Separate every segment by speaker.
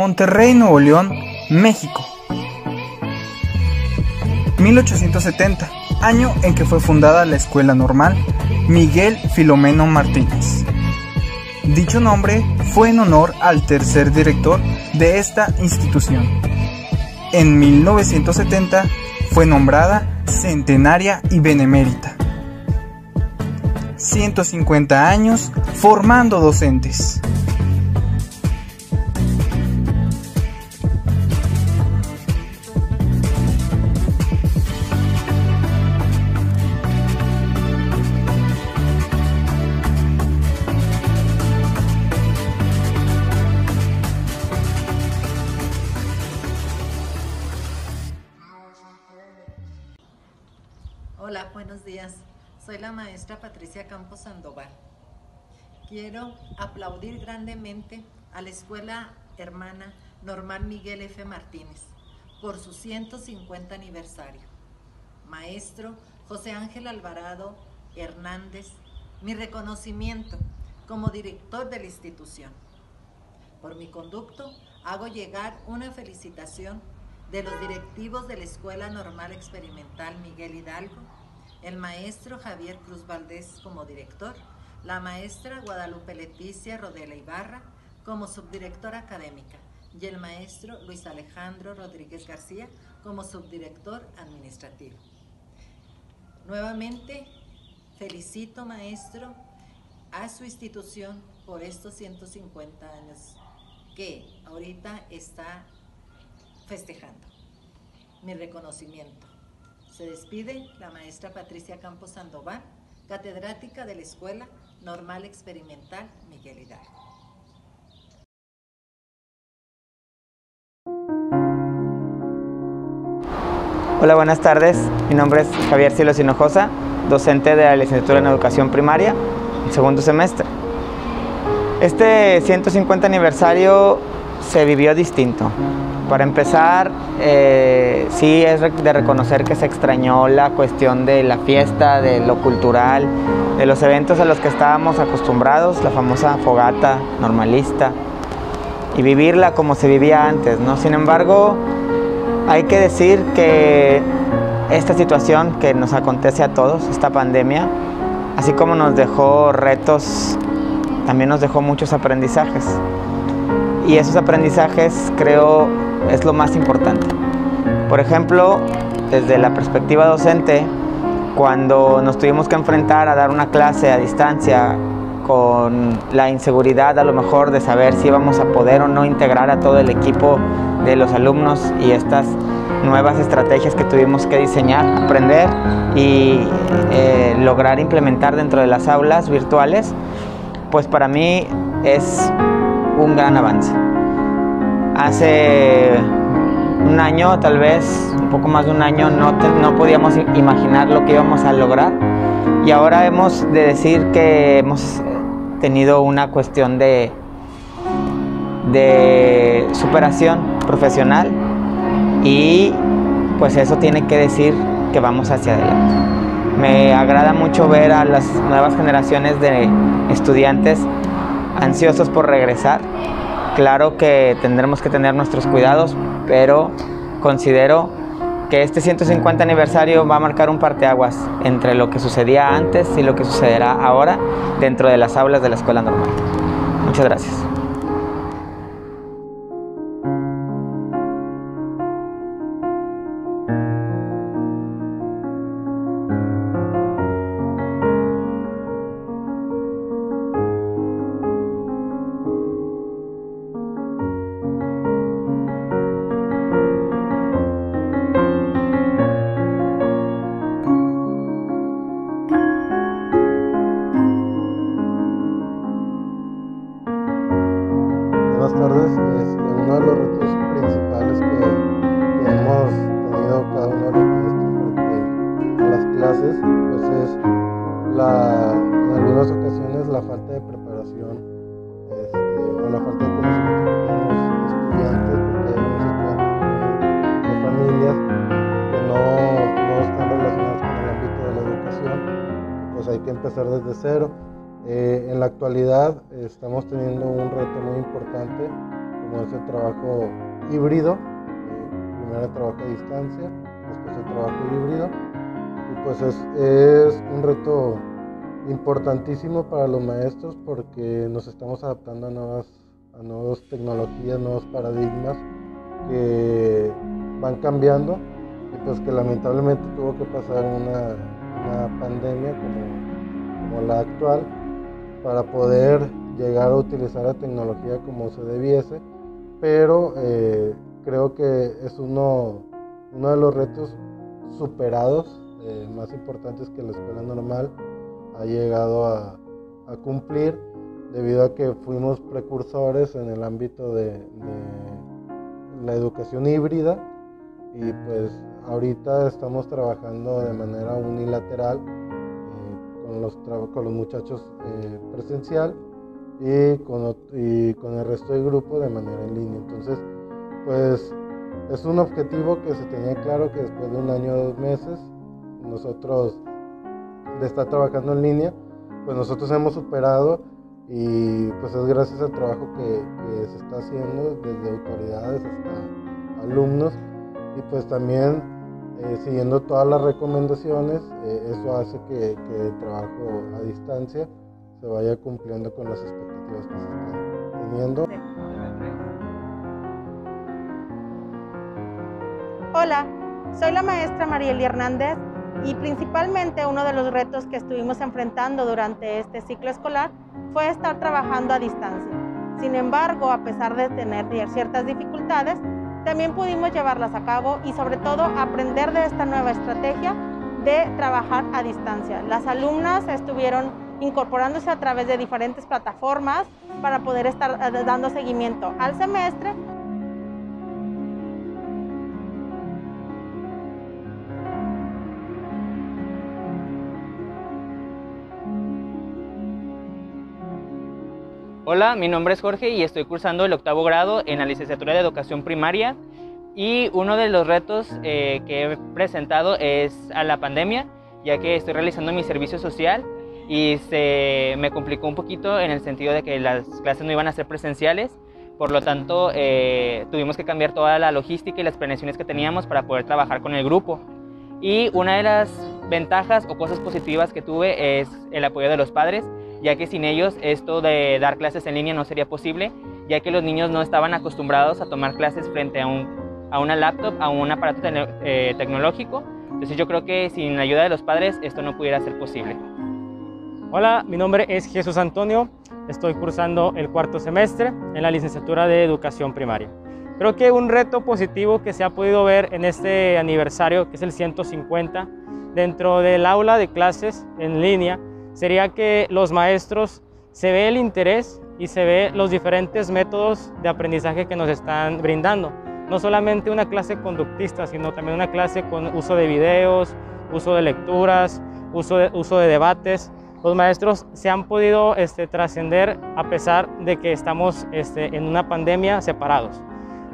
Speaker 1: Monterrey, Nuevo León, México. 1870, año en que fue fundada la Escuela Normal Miguel Filomeno Martínez. Dicho nombre fue en honor al tercer director de esta institución. En 1970 fue nombrada centenaria y benemérita. 150 años formando docentes.
Speaker 2: Hola, buenos días. Soy la maestra Patricia Campos Sandoval. Quiero aplaudir grandemente a la escuela hermana Normal Miguel F. Martínez por su 150 aniversario. Maestro José Ángel Alvarado Hernández, mi reconocimiento como director de la institución. Por mi conducto, hago llegar una felicitación de los directivos de la Escuela Normal Experimental Miguel Hidalgo el maestro Javier Cruz Valdés como director, la maestra Guadalupe Leticia Rodela Ibarra como subdirectora académica y el maestro Luis Alejandro Rodríguez García como subdirector administrativo. Nuevamente, felicito maestro a su institución por estos 150 años que ahorita está festejando. Mi reconocimiento. Se despide la maestra Patricia Campos Sandoval, catedrática de la Escuela Normal Experimental Miguel Hidalgo.
Speaker 3: Hola, buenas tardes. Mi nombre es Javier Silos Hinojosa, docente de la licenciatura en Educación Primaria, segundo semestre. Este 150 aniversario se vivió distinto. Para empezar, eh, sí es de reconocer que se extrañó la cuestión de la fiesta, de lo cultural, de los eventos a los que estábamos acostumbrados, la famosa fogata normalista, y vivirla como se vivía antes. ¿no? Sin embargo, hay que decir que esta situación que nos acontece a todos, esta pandemia, así como nos dejó retos, también nos dejó muchos aprendizajes. Y esos aprendizajes creo es lo más importante. Por ejemplo, desde la perspectiva docente, cuando nos tuvimos que enfrentar a dar una clase a distancia con la inseguridad a lo mejor de saber si íbamos a poder o no integrar a todo el equipo de los alumnos y estas nuevas estrategias que tuvimos que diseñar, aprender y eh, lograr implementar dentro de las aulas virtuales, pues para mí es un gran avance. Hace un año, tal vez un poco más de un año, no, no podíamos imaginar lo que íbamos a lograr y ahora hemos de decir que hemos tenido una cuestión de, de superación profesional y pues eso tiene que decir que vamos hacia adelante. Me agrada mucho ver a las nuevas generaciones de estudiantes ansiosos por regresar. Claro que tendremos que tener nuestros cuidados, pero considero que este 150 aniversario va a marcar un parteaguas entre lo que sucedía antes y lo que sucederá ahora dentro de las aulas de la escuela normal. Muchas gracias.
Speaker 4: Uno de los retos principales que, hemos tenido cada uno de los maestros frente a las clases, pues es la, en algunas ocasiones la falta de preparación este, o la falta de conocimiento que tienen los estudiantes, porque hay unos estudiantes de familias que no, no están relacionadas con el ámbito de la educación, pues hay que empezar desde cero. Eh, en la actualidad estamos teniendo un reto muy importante como es el trabajo híbrido, eh, primero el trabajo a distancia, después el trabajo híbrido, y pues es, un reto importantísimo para los maestros porque nos estamos adaptando a nuevas, a nuevas tecnologías, nuevos paradigmas que van cambiando y pues que lamentablemente tuvo que pasar una, una pandemia como, como la actual para poder llegar a utilizar la tecnología como se debiese, pero eh, creo que es uno, de los retos superados eh, más importantes que la escuela normal ha llegado a, cumplir debido a que fuimos precursores en el ámbito de, de la educación híbrida y pues ahorita estamos trabajando de manera unilateral con, los con los muchachos eh, presencial y con, y con el resto del grupo de manera en línea. Entonces, pues es un objetivo que se tenía claro que después de un año o dos meses, nosotros de estar trabajando en línea, pues nosotros hemos superado y pues es gracias al trabajo que, que se está haciendo desde autoridades hasta alumnos y pues también eh, siguiendo todas las recomendaciones, eh, eso hace que, que, el trabajo a distancia se vaya cumpliendo con las expectativas que se están teniendo.
Speaker 5: Hola, soy la maestra Marieli Hernández y principalmente uno de los retos que estuvimos enfrentando durante este ciclo escolar fue estar trabajando a distancia. Sin embargo, a pesar de tener ciertas dificultades, también pudimos llevarlas a cabo y sobre todo aprender de esta nueva estrategia de trabajar a distancia. Las alumnas estuvieron incorporándose a través de diferentes plataformas para poder estar eh, dando seguimiento al semestre
Speaker 3: Hola, mi nombre es Jorge y estoy cursando el octavo grado en la licenciatura de Educación Primaria y uno de los retos eh, que he presentado es a la pandemia, ya que estoy realizando mi servicio social y se me complicó un poquito en el sentido de que las clases no iban a ser presenciales, por lo tanto eh, tuvimos que cambiar toda la logística y las planeaciones que teníamos para poder trabajar con el grupo. Y una de las ventajas o cosas positivas que tuve es el apoyo de los padres, ya que sin ellos esto de dar clases en línea no sería posible, ya que los niños no estaban acostumbrados a tomar clases frente a, un, a una laptop, a un aparato te eh, tecnológico. Entonces yo creo que sin la ayuda de los padres esto no pudiera ser posible.
Speaker 6: Hola, mi nombre es Jesús Antonio, estoy cursando el cuarto semestre en la licenciatura de Educación Primaria. Creo que un reto positivo que se ha podido ver en este aniversario, que es el 150, dentro del aula de clases en línea, sería que los maestros se ve el interés y se ve los diferentes métodos de aprendizaje que nos están brindando. No solamente una clase conductista, sino también una clase con uso de videos, uso de lecturas, uso de, uso de debates. Los maestros se han podido este, trascender a pesar de que estamos este, en una pandemia separados.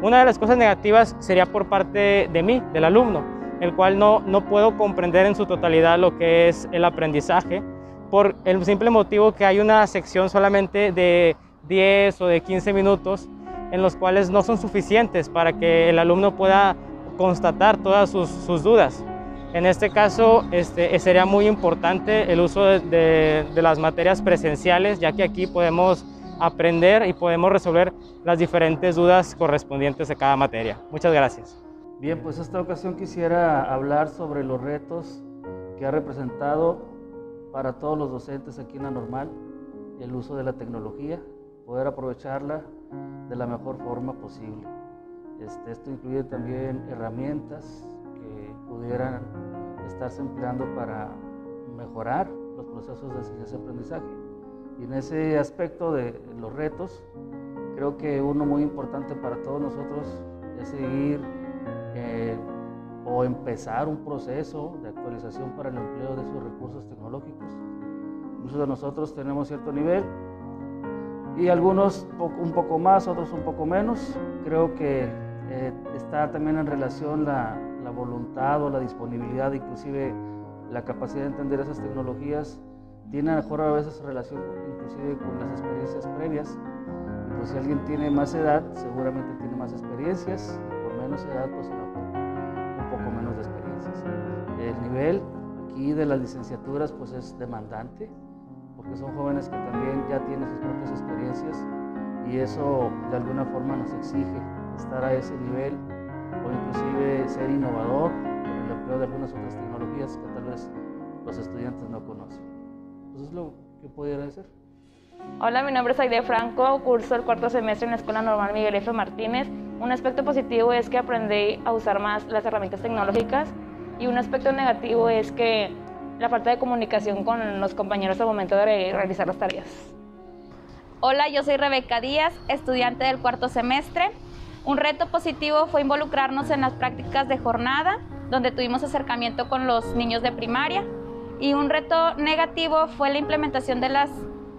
Speaker 6: Una de las cosas negativas sería por parte de mí, del alumno, el cual no, no puedo comprender en su totalidad lo que es el aprendizaje por el simple motivo que hay una sección solamente de 10 o de 15 minutos en los cuales no son suficientes para que el alumno pueda constatar todas sus, sus dudas. En este caso este, sería muy importante el uso de, de, de, las materias presenciales, ya que aquí podemos aprender y podemos resolver las diferentes dudas correspondientes a cada materia. Muchas gracias.
Speaker 7: Bien, pues esta ocasión quisiera hablar sobre los retos que ha representado para todos los docentes aquí en la normal el uso de la tecnología, poder aprovecharla de la mejor forma posible. Este, esto incluye también herramientas que pudieran estarse empleando para mejorar los procesos de enseñanza-aprendizaje. Y en ese aspecto de los retos, creo que uno muy importante para todos nosotros es seguir eh, o empezar un proceso de actualización para el empleo de esos recursos tecnológicos. Muchos de nosotros tenemos cierto nivel y algunos un poco más, otros un poco menos. Creo que eh, está también en relación la, la, voluntad o la disponibilidad, inclusive la capacidad de entender esas tecnologías, tiene a mejor a veces relación inclusive con las experiencias previas. Pues si alguien tiene más edad, seguramente tiene más experiencias, por menos edad, pues nivel aquí de las licenciaturas pues es demandante, porque son jóvenes que también ya tienen sus propias experiencias y eso de alguna forma nos exige estar a ese nivel o inclusive ser innovador con el empleo de algunas otras tecnologías que tal vez los estudiantes no conocen. Eso es lo que pudiera hacer.
Speaker 8: Hola, mi nombre es Aide Franco, curso el cuarto semestre en la Escuela Normal Miguel F. Martínez. Un aspecto positivo es que aprendí a usar más las herramientas tecnológicas y un aspecto negativo es que la falta de comunicación con los compañeros al momento de realizar las tareas.
Speaker 9: Hola, yo soy Rebeca Díaz, estudiante del cuarto semestre. Un reto positivo fue involucrarnos en las prácticas de jornada, donde tuvimos acercamiento con los niños de primaria. Y un reto negativo fue la implementación de las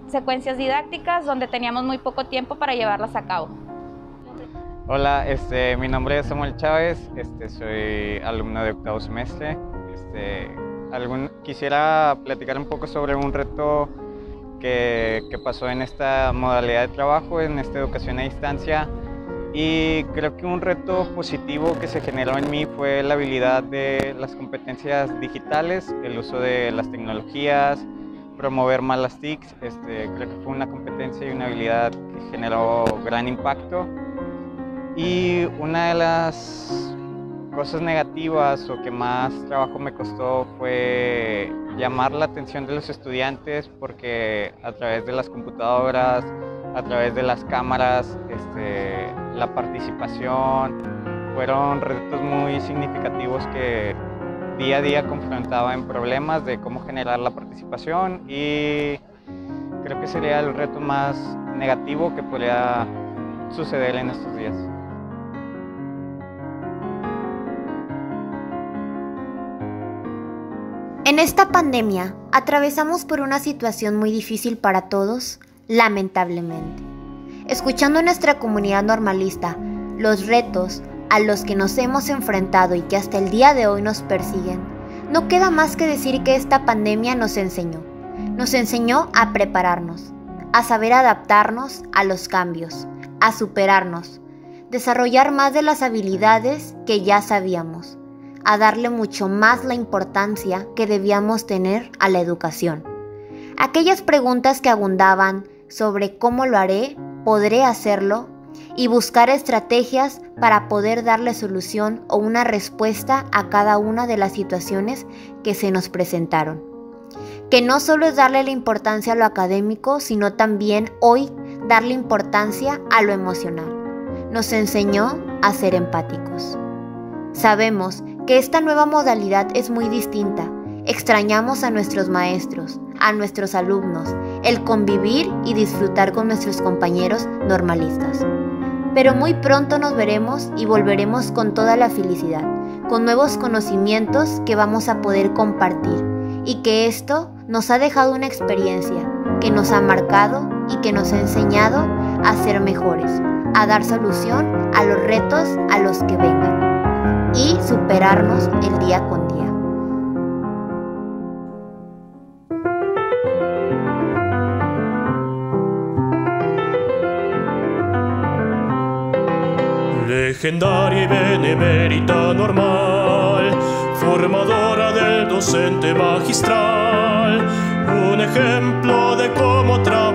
Speaker 9: secuencias didácticas, donde teníamos muy poco tiempo para llevarlas a cabo.
Speaker 10: Hola, este, mi nombre es Samuel Chávez, este, soy alumno de octavo semestre. Este, algún, quisiera platicar un poco sobre un reto que, pasó en esta modalidad de trabajo, en esta educación a distancia. Y creo que un reto positivo que se generó en mí fue la habilidad de las competencias digitales, el uso de las tecnologías, promover más las TICs. Este, creo que fue una competencia y una habilidad que generó gran impacto. Y una de las cosas negativas o que más trabajo me costó fue llamar la atención de los estudiantes porque a través de las computadoras, a través de las cámaras, este, la participación, fueron retos muy significativos que día a día confrontaba en problemas de cómo generar la participación y creo que sería el reto más negativo que podría suceder en estos días.
Speaker 11: En esta pandemia atravesamos por una situación muy difícil para todos, lamentablemente. Escuchando a nuestra comunidad normalista los retos a los que nos hemos enfrentado y que hasta el día de hoy nos persiguen, no queda más que decir que esta pandemia nos enseñó. Nos enseñó a prepararnos, a saber adaptarnos a los cambios, a superarnos, desarrollar más de las habilidades que ya sabíamos a darle mucho más la importancia que debíamos tener a la educación. Aquellas preguntas que abundaban sobre cómo lo haré, podré hacerlo y buscar estrategias para poder darle solución o una respuesta a cada una de las situaciones que se nos presentaron. Que no solo es darle la importancia a lo académico, sino también hoy darle importancia a lo emocional. Nos enseñó a ser empáticos. Sabemos que esta nueva modalidad es muy distinta. Extrañamos a nuestros maestros, a nuestros alumnos, el convivir y disfrutar con nuestros compañeros normalistas. Pero muy pronto nos veremos y volveremos con toda la felicidad, con nuevos conocimientos que vamos a poder compartir y que esto nos ha dejado una experiencia que nos ha marcado y que nos ha enseñado a ser mejores, a dar solución a los retos a los que vengan y superarnos el día con día.
Speaker 12: Legendaria y benemérita normal, formadora del docente magistral, un ejemplo de cómo trabajar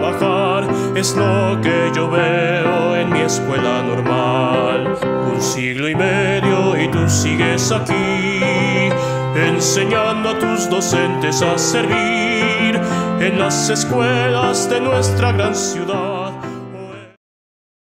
Speaker 12: es lo que yo veo en mi escuela normal. Un siglo y medio y tú sigues aquí, enseñando a tus docentes a servir en las escuelas de nuestra gran ciudad.